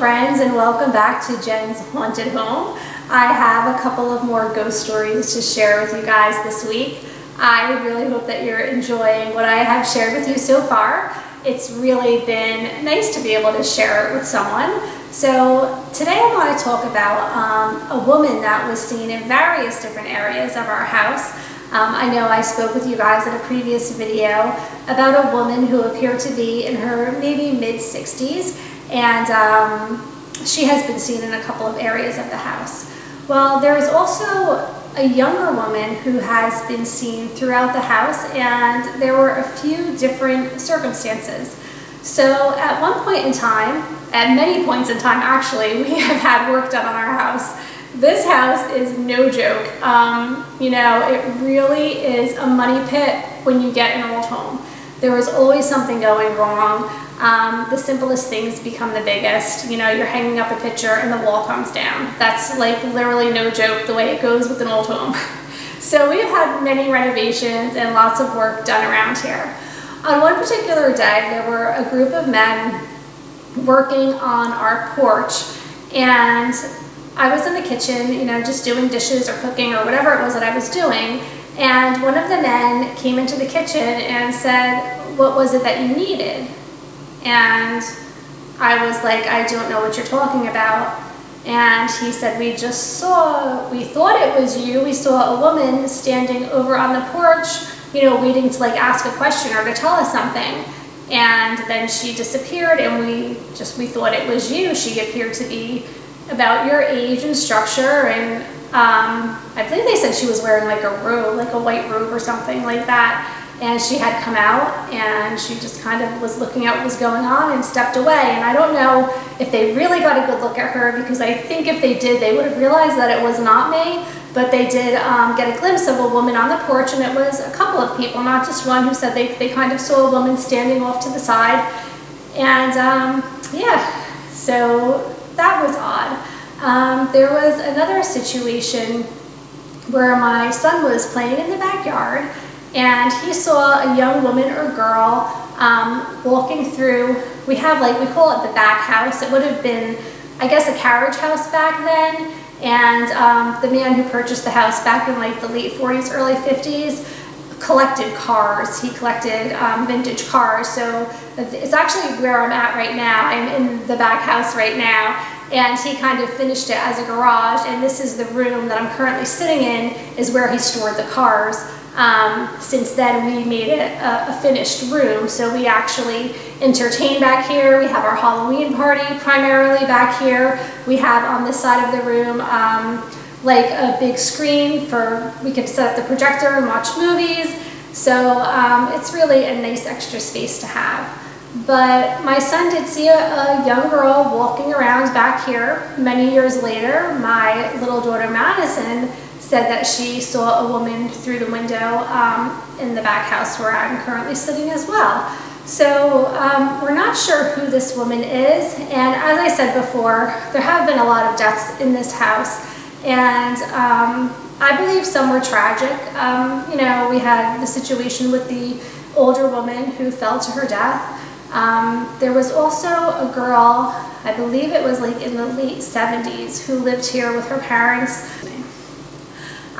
friends and welcome back to Jen's Haunted Home. I have a couple of more ghost stories to share with you guys this week. I really hope that you're enjoying what I have shared with you so far. It's really been nice to be able to share it with someone. So today I want to talk about um, a woman that was seen in various different areas of our house. Um, I know I spoke with you guys in a previous video about a woman who appeared to be in her maybe mid 60s and um, she has been seen in a couple of areas of the house. Well, there is also a younger woman who has been seen throughout the house and there were a few different circumstances. So at one point in time, at many points in time actually, we have had work done on our house. This house is no joke. Um, you know, it really is a money pit when you get an old home. There was always something going wrong. Um, the simplest things become the biggest. You know, you're hanging up a picture and the wall comes down. That's like literally no joke the way it goes with an old home. so we've had many renovations and lots of work done around here. On one particular day, there were a group of men working on our porch and I was in the kitchen, you know, just doing dishes or cooking or whatever it was that I was doing. And one of the men came into the kitchen and said, what was it that you needed? And I was like, I don't know what you're talking about. And he said, we just saw, we thought it was you. We saw a woman standing over on the porch, you know, waiting to like ask a question or to tell us something. And then she disappeared and we just, we thought it was you. She appeared to be about your age and structure and um, I believe they said she was wearing like a robe, like a white robe or something like that. And she had come out and she just kind of was looking at what was going on and stepped away. And I don't know if they really got a good look at her because I think if they did, they would have realized that it was not me. But they did um, get a glimpse of a woman on the porch and it was a couple of people, not just one who said they, they kind of saw a woman standing off to the side. And um, yeah, so that was odd. Um, there was another situation where my son was playing in the backyard and he saw a young woman or girl um, walking through, we have like, we call it the back house. It would have been, I guess, a carriage house back then. And um, the man who purchased the house back in like the late 40s, early 50s, collected cars. He collected um, vintage cars. So it's actually where I'm at right now. I'm in the back house right now and he kind of finished it as a garage and this is the room that I'm currently sitting in is where he stored the cars. Um, since then we made it a, a, finished room so we actually entertain back here. We have our Halloween party primarily back here. We have on this side of the room um, like a big screen for we can set up the projector and watch movies. So um, it's really a nice extra space to have. But my son did see a, a, young girl walking around back here. Many years later, my little daughter Madison said that she saw a woman through the window um, in the back house where I'm currently sitting as well. So um, we're not sure who this woman is. And as I said before, there have been a lot of deaths in this house. And um, I believe some were tragic. Um, you know, we had the situation with the older woman who fell to her death. Um, there was also a girl, I believe it was like in the late 70s, who lived here with her parents.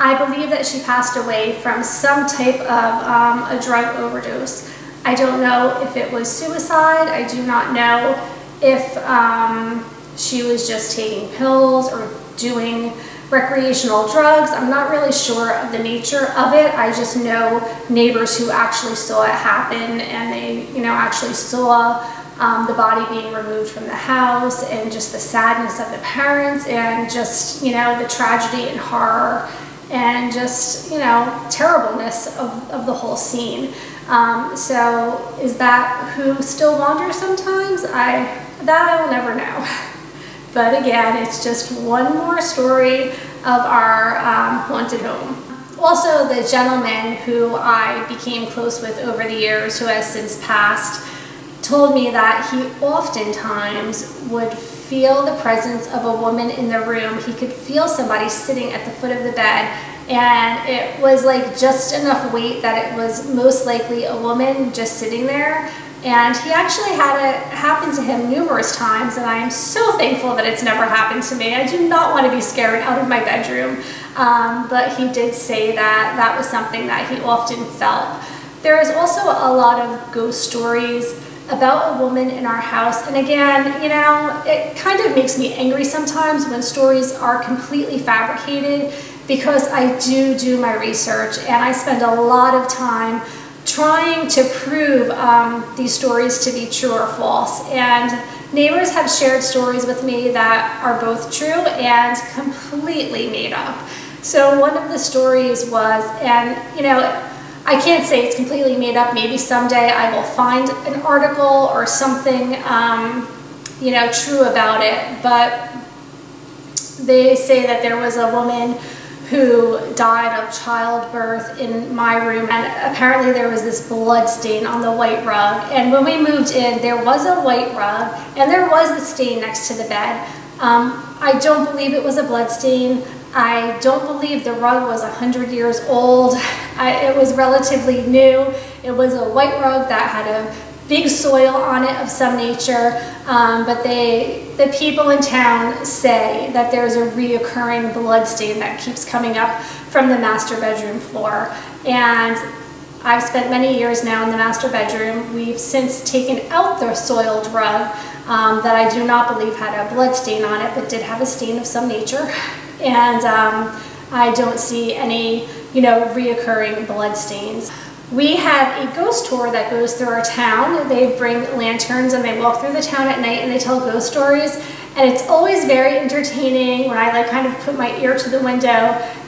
I believe that she passed away from some type of um, a drug overdose. I don't know if it was suicide. I do not know if um, she was just taking pills or doing recreational drugs. I'm not really sure of the nature of it. I just know neighbors who actually saw it happen and they, you know, actually saw um, the body being removed from the house and just the sadness of the parents and just, you know, the tragedy and horror and just, you know, terribleness of, of the whole scene. Um, so is that who still wanders sometimes? I, that I will never know. But again, it's just one more story of our um, haunted home. Also, the gentleman who I became close with over the years, who has since passed, told me that he oftentimes would feel the presence of a woman in the room. He could feel somebody sitting at the foot of the bed and it was like just enough weight that it was most likely a woman just sitting there And he actually had it happen to him numerous times, and I am so thankful that it's never happened to me. I do not want to be scared out of my bedroom, um, but he did say that that was something that he often felt. There is also a lot of ghost stories about a woman in our house. And again, you know, it kind of makes me angry sometimes when stories are completely fabricated because I do do my research and I spend a lot of time trying to prove um, these stories to be true or false. And neighbors have shared stories with me that are both true and completely made up. So one of the stories was, and you know, I can't say it's completely made up. Maybe someday I will find an article or something, um, you know, true about it. But they say that there was a woman who died of childbirth in my room and apparently there was this blood stain on the white rug and when we moved in there was a white rug and there was the stain next to the bed um, I don't believe it was a blood stain I don't believe the rug was 100 years old I, it was relatively new it was a white rug that had a big soil on it of some nature, um, but they, the people in town say that there's a reoccurring blood stain that keeps coming up from the master bedroom floor. And I've spent many years now in the master bedroom. We've since taken out the soiled rug um, that I do not believe had a blood stain on it, but did have a stain of some nature. And um, I don't see any, you know, reoccurring blood stains. We have a ghost tour that goes through our town. They bring lanterns and they walk through the town at night and they tell ghost stories. And it's always very entertaining when I like kind of put my ear to the window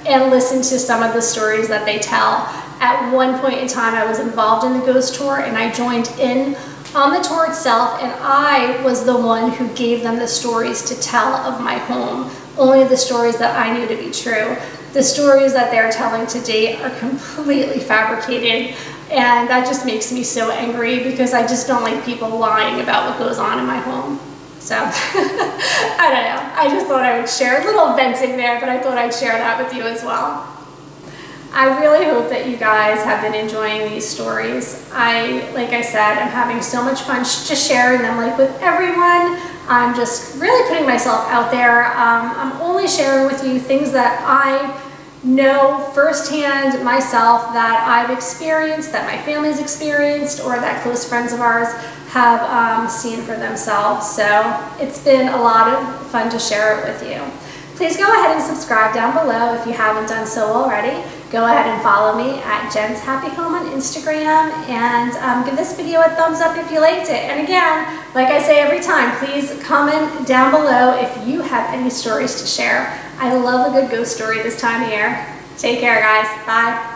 and listen to some of the stories that they tell. At one point in time, I was involved in the ghost tour and I joined in on the tour itself and I was the one who gave them the stories to tell of my home, only the stories that I knew to be true. The stories that they're telling today are completely fabricated and that just makes me so angry because I just don't like people lying about what goes on in my home. So, I don't know. I just thought I would share a little venting there, but I thought I'd share that with you as well. I really hope that you guys have been enjoying these stories. I, like I said, I'm having so much fun just sharing them like with everyone. I'm just really putting myself out there. Um, I'm only sharing with you things that I know firsthand myself that I've experienced, that my family's experienced, or that close friends of ours have um, seen for themselves. So it's been a lot of fun to share it with you. Please go ahead and subscribe down below if you haven't done so already. Go ahead and follow me at Jen's Happy Home on Instagram and um, give this video a thumbs up if you liked it. And again, like I say every time, please comment down below if you have any stories to share. I love a good ghost story this time of year. Take care, guys. Bye.